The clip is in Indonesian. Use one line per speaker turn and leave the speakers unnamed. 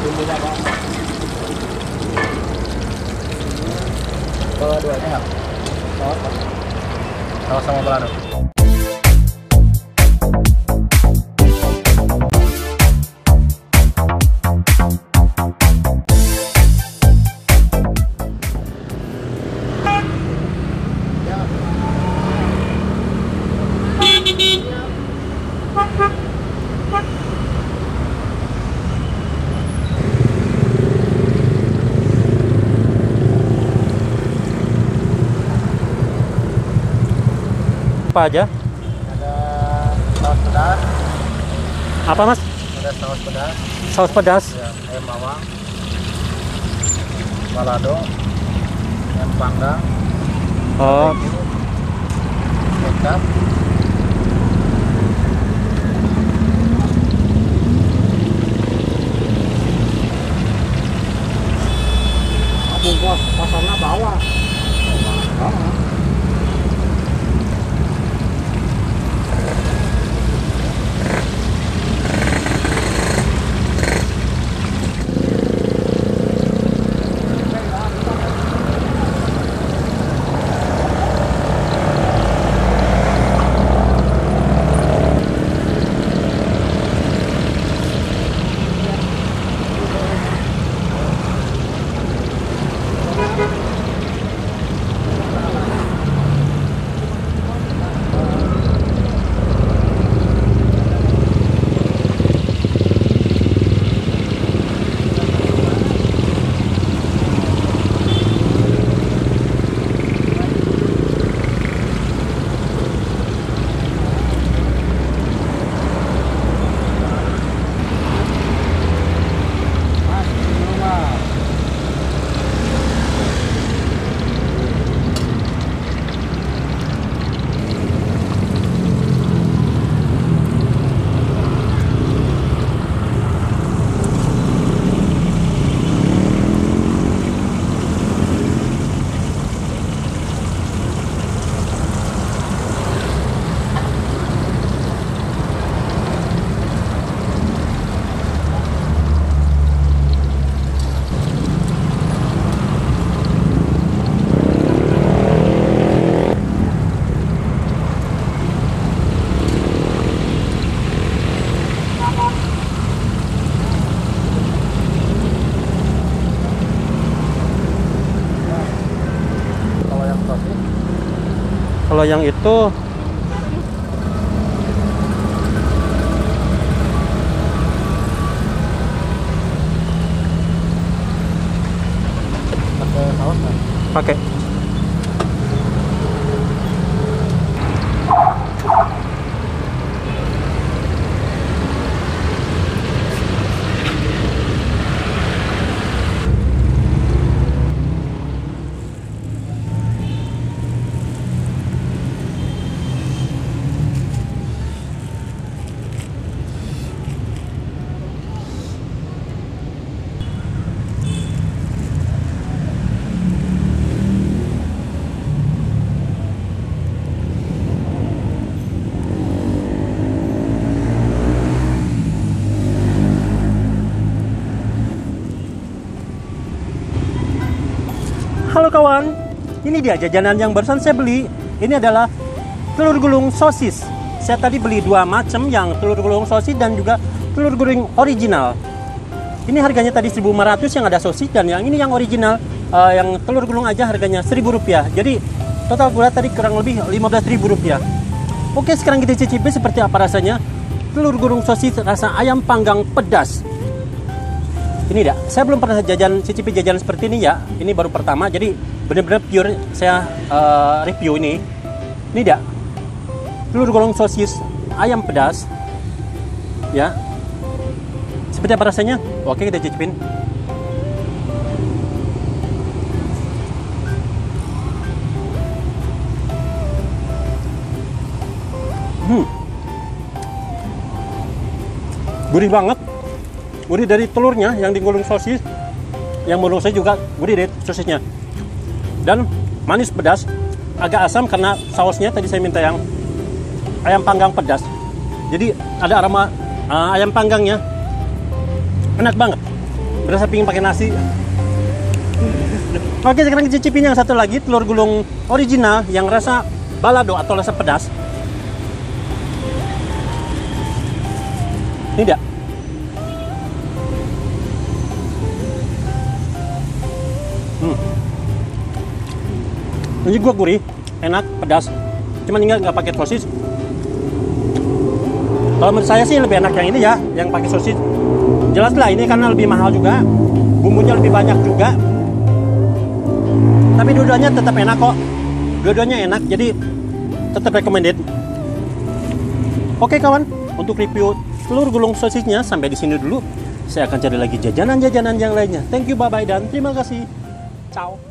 bumbunya apa dua-duanya nggak saus saus sama
Apa aja?
ada saus pedas.
Apa mas?
ada saus pedas.
Saus pedas.
ya, ayam bawang. Balado. Ayam panggang.
Oh,
kecap. Bungkus pasarnya bawah kalau yang
itu
pakai saus
pakai. Halo kawan, ini dia jajanan yang barusan saya beli. Ini adalah telur gulung sosis. Saya tadi beli dua macam, yang telur gulung sosis dan juga telur gulung original. Ini harganya tadi 1.500 yang ada sosis dan yang ini yang original eh, yang telur gulung aja harganya 1.000 rupiah. Jadi total pula tadi kurang lebih 15.000 rupiah. Oke, sekarang kita cicipi seperti apa rasanya telur gulung sosis rasa ayam panggang pedas. Ini dah, saya belum pernah jajan cicipi jajan seperti ini ya. Ini baru pertama, jadi benar-benar pure saya eh, review ini. Ini dah, telur gulung sosis ayam pedas, ya. Seperti apa rasanya? Oke, kita cicipin. Hmm. Gurih banget. Gurih dari telurnya yang digulung sosis. Yang menurut saya juga gurih dari sosisnya. Dan manis pedas. Agak asam karena sausnya tadi saya minta yang ayam panggang pedas. Jadi ada aroma uh, ayam panggangnya. Enak banget. berasa pingin pakai nasi. Oke, sekarang cicipin yang satu lagi telur gulung original yang rasa balado atau rasa pedas. Ini dia. Hmm. Ini gua gurih, enak, pedas. Cuman tinggal nggak pakai sosis. Kalau menurut saya sih lebih enak yang ini ya, yang pakai sosis. Jelas lah ini karena lebih mahal juga, bumbunya lebih banyak juga. Tapi dua-duanya tetap enak kok. Dua-duanya enak, jadi tetap recommended. Oke kawan, untuk review telur gulung sosisnya sampai di sini dulu. Saya akan cari lagi jajanan-jajanan yang lainnya. Thank you, bye-bye, dan terima kasih. 招。